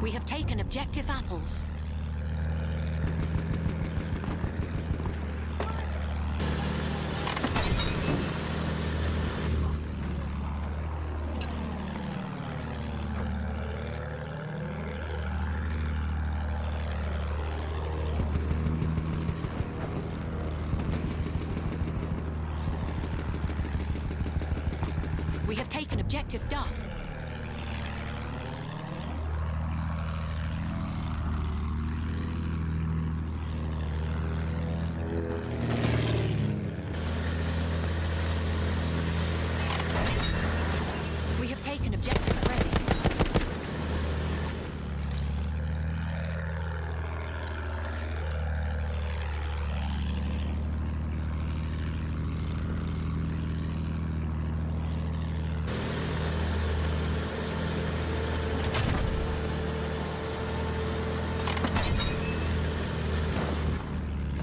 We have taken objective apples. We have taken objective Duff. We have taken objective Freddy.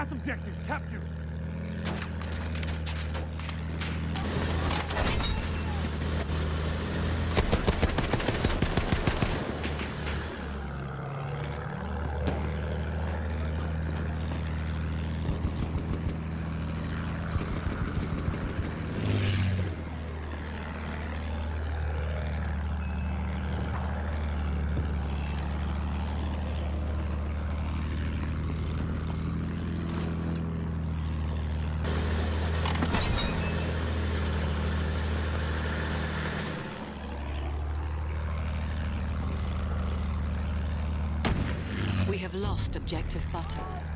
That's objective. Capture. Have lost objective butter.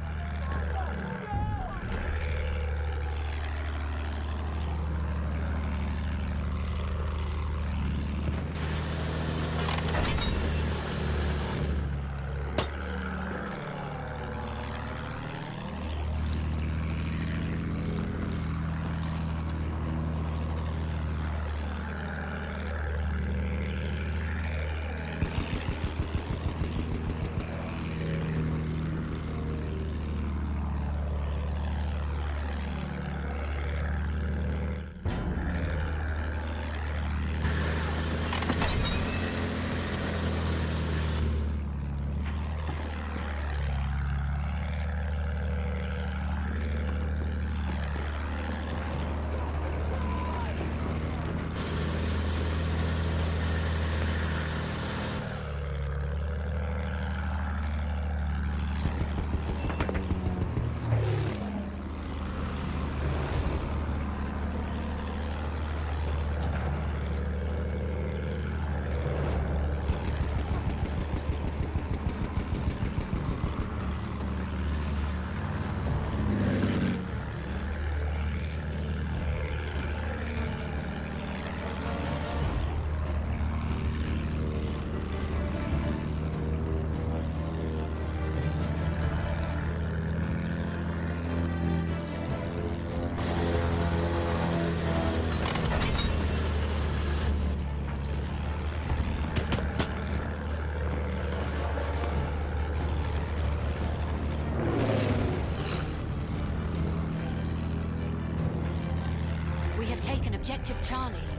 We